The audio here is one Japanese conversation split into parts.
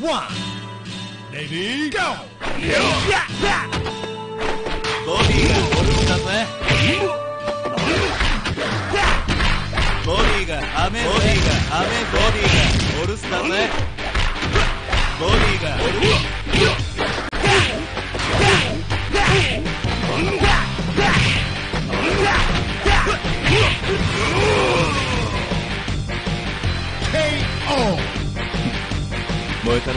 ボディが俺のだぜボディが雨ボディが雨ボディがオルスだぜボディがオルス Puede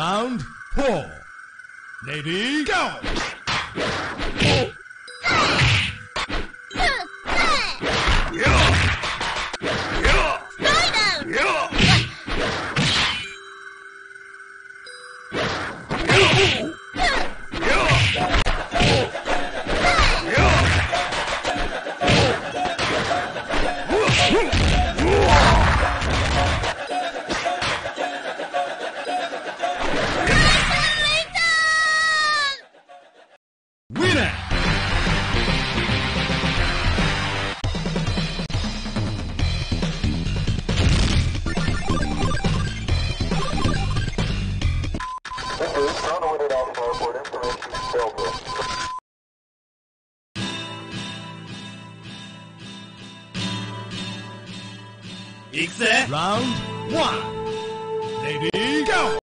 Round four. Lady, go! Airport information, Round one. Lady, go!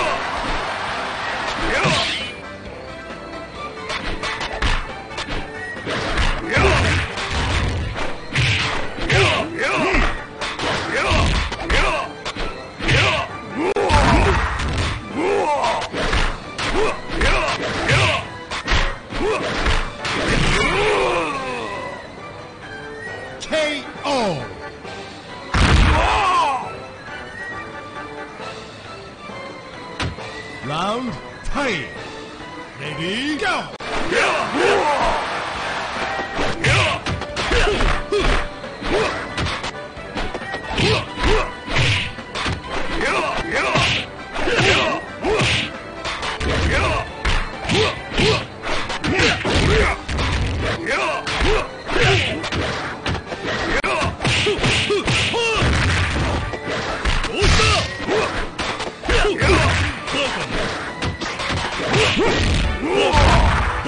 Oh!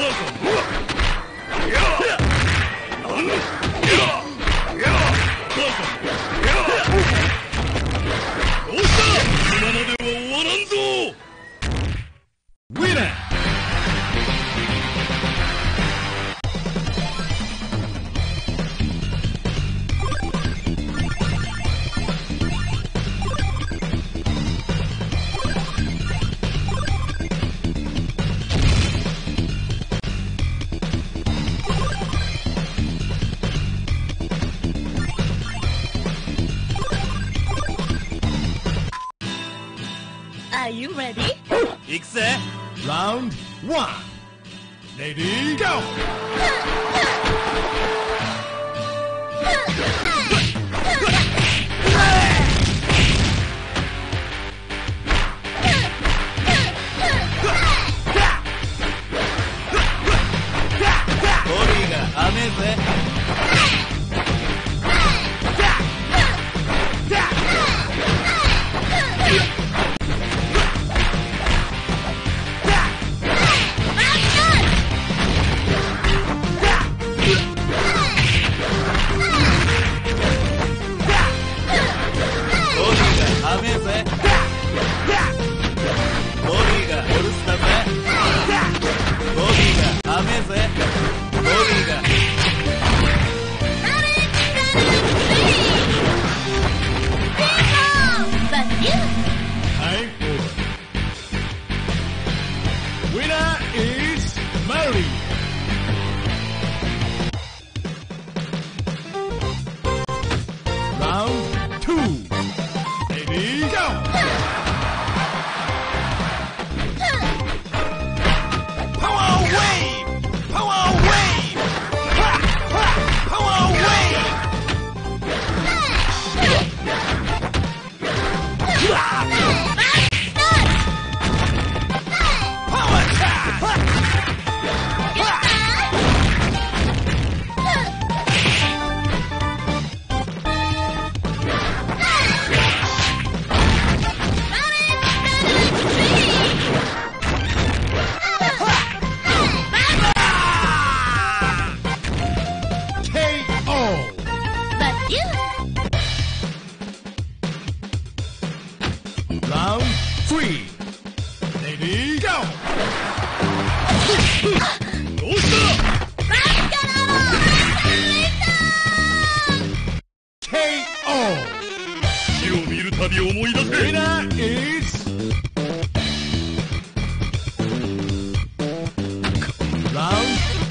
Welcome,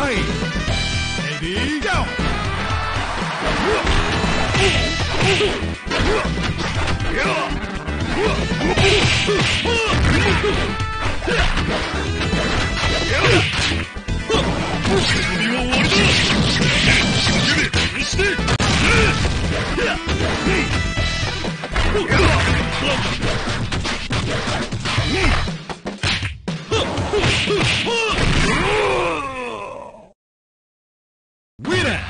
Hey, baby, go! Yeah. Winner!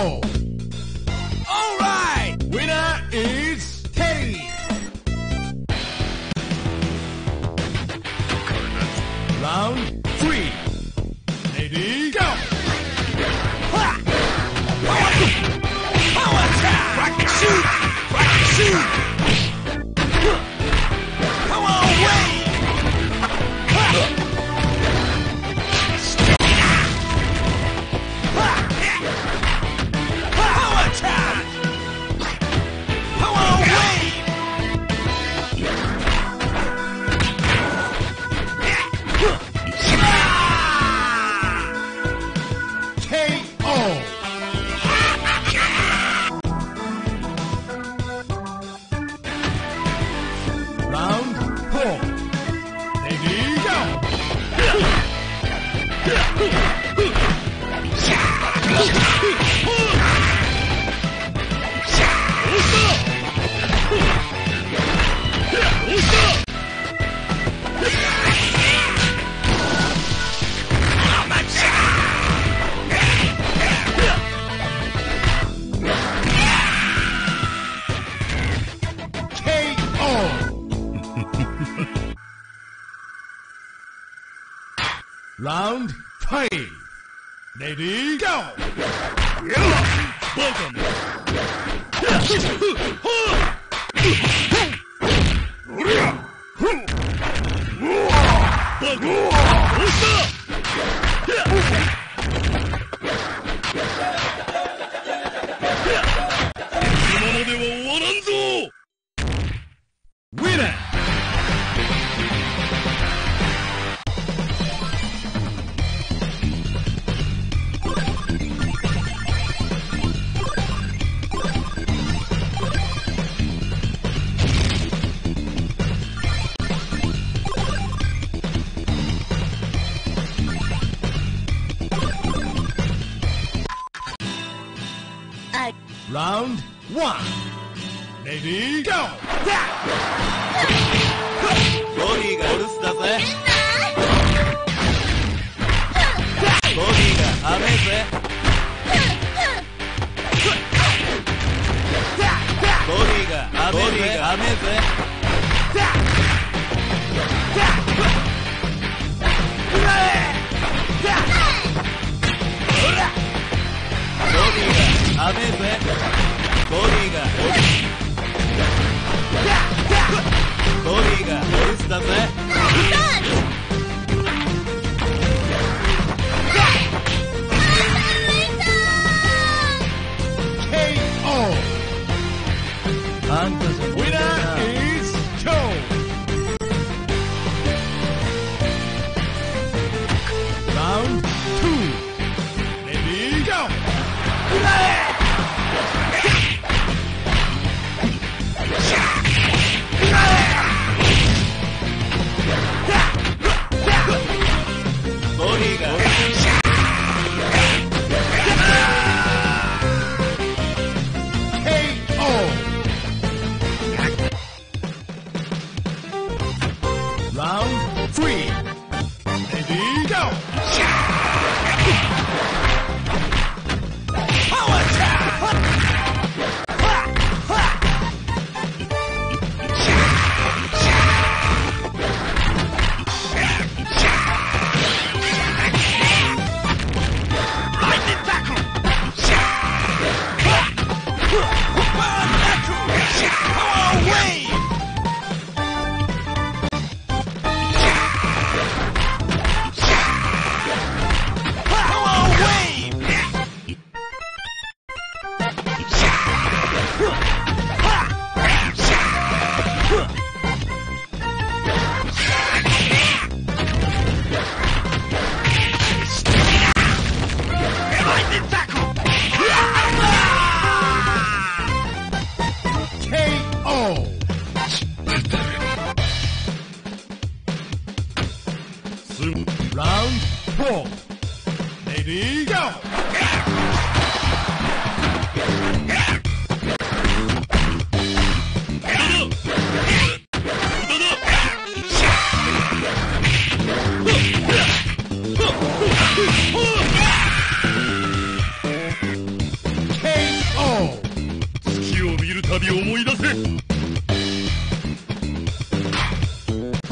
Oh! They do. r o u ボディが留守だぜ。ボディが甘えぜ。ボディが甘えぜ。甘えぜボディがボディがだぜあんたじゃ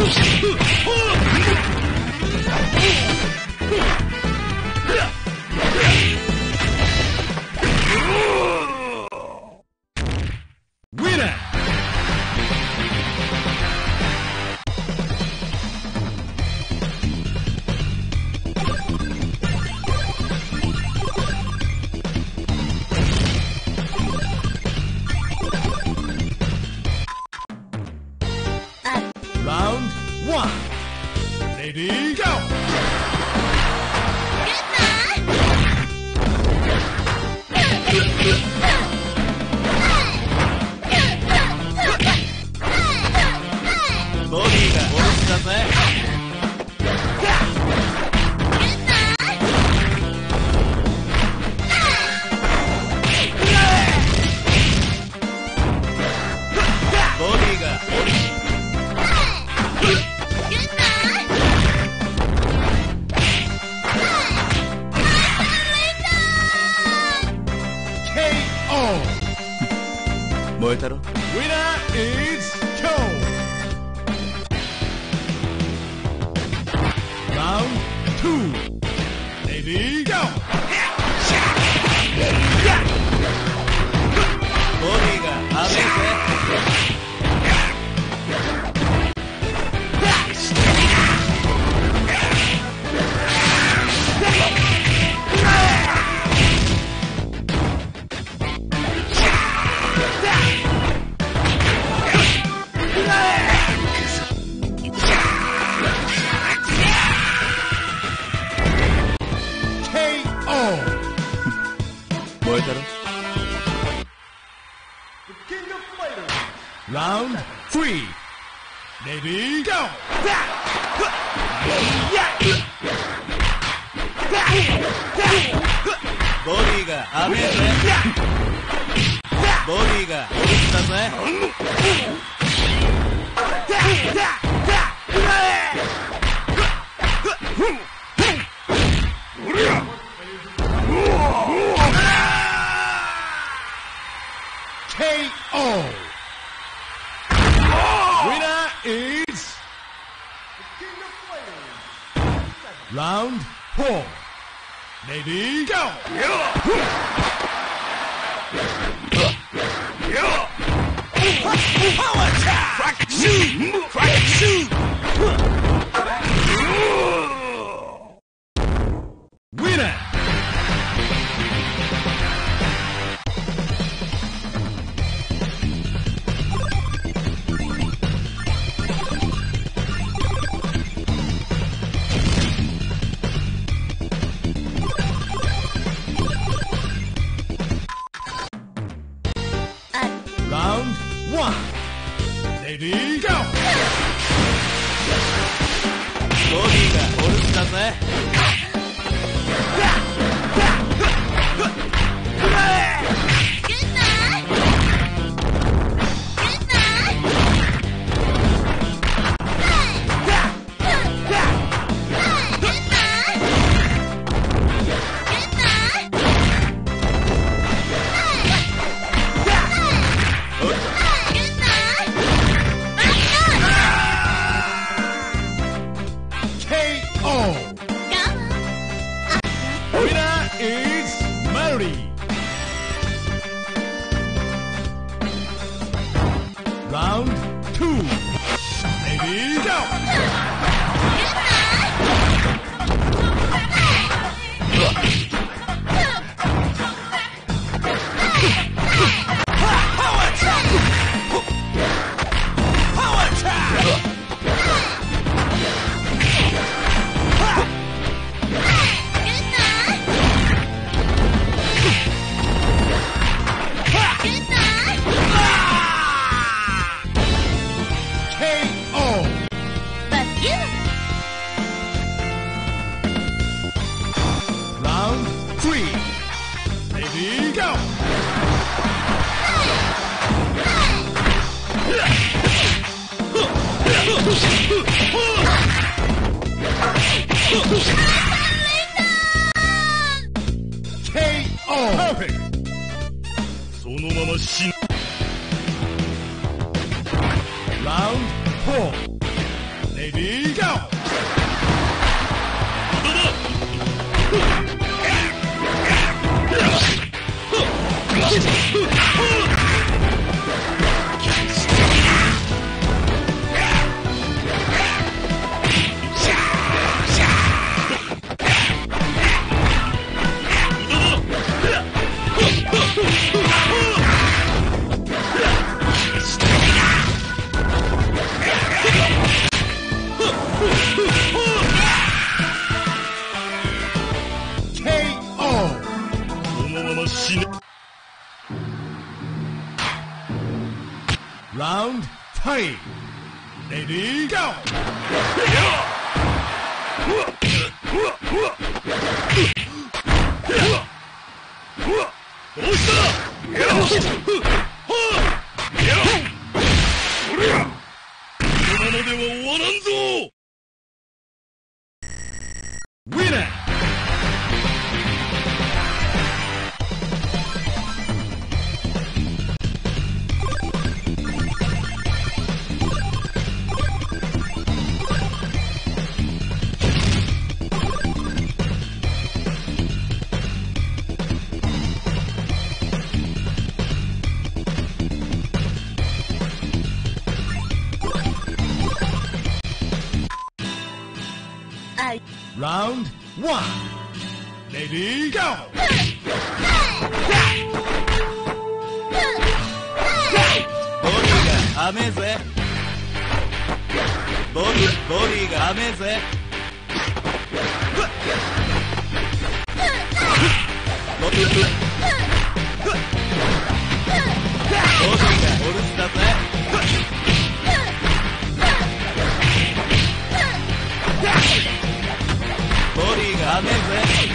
Oh! Round one. Ready, go! Goodbye! Round four. Lady, go! Power attack! Crack two! Crack two! 様死ラウンドファイレディーゴーどうしたこのままでは終わらんぞ Round one. Lady, go! Body が甘えぜ。ボディ、ーが甘えぜ。ボディがおルスだぜ。I'm in ready.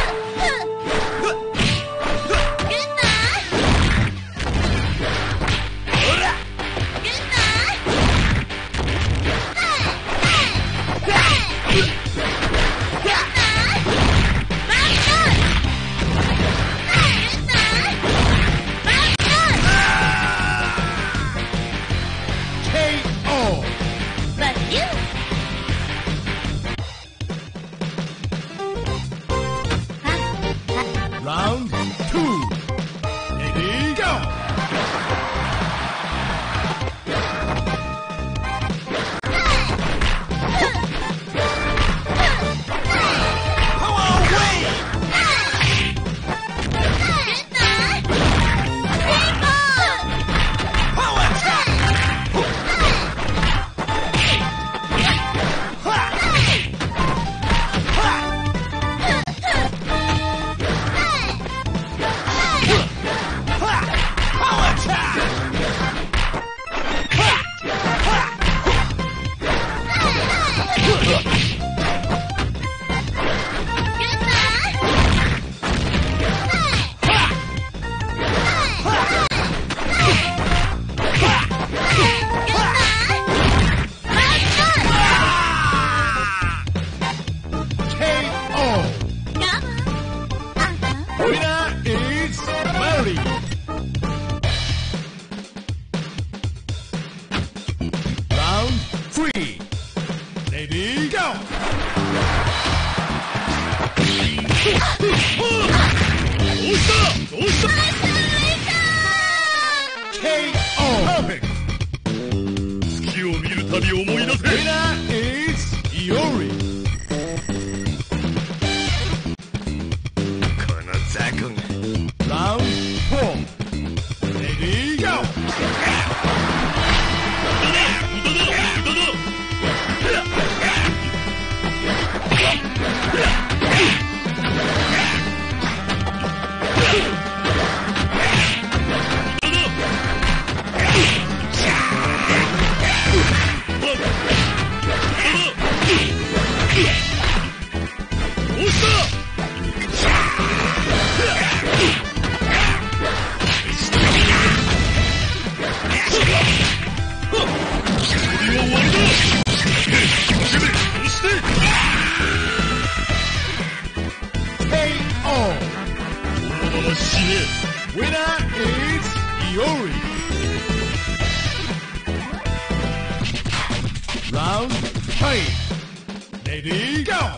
再び思い出せ round, fight! Ready, go!